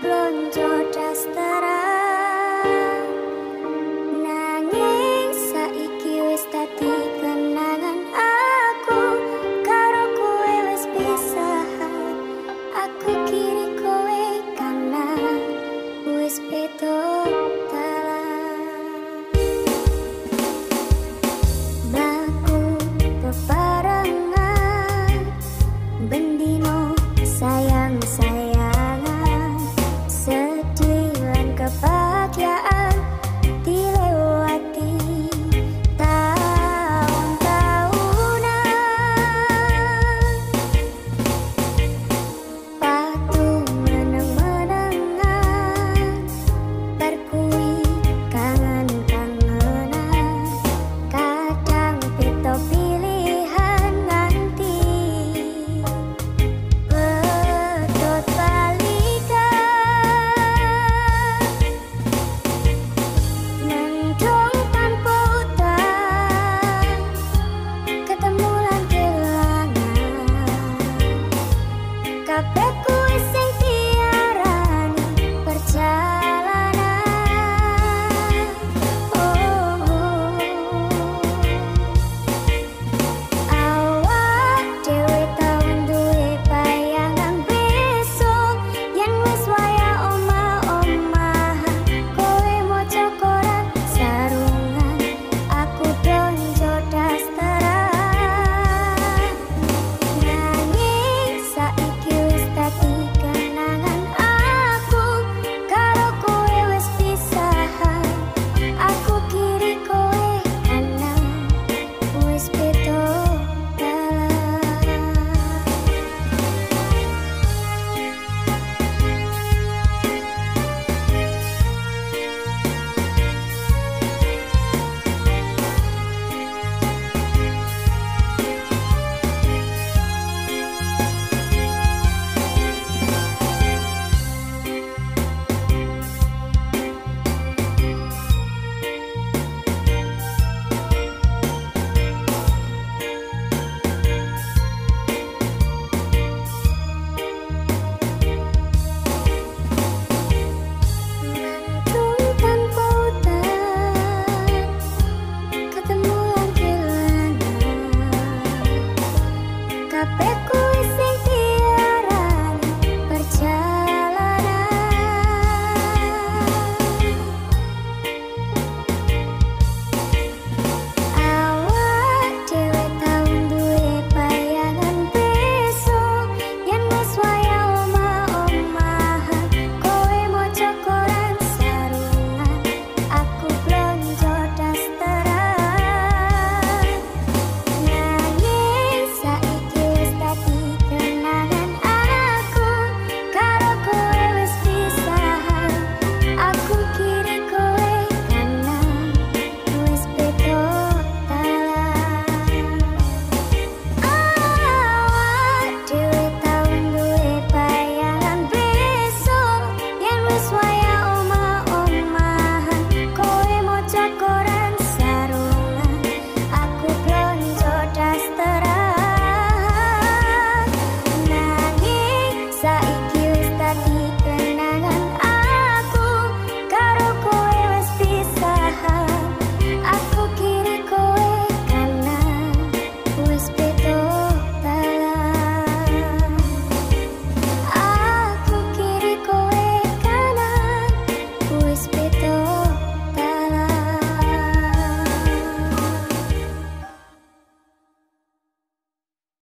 blonjo dastara. Nanging saiki wis dadi kenangan aku karo kowe wis pisah aku kiri kowe kanan wis beda Saya Peco.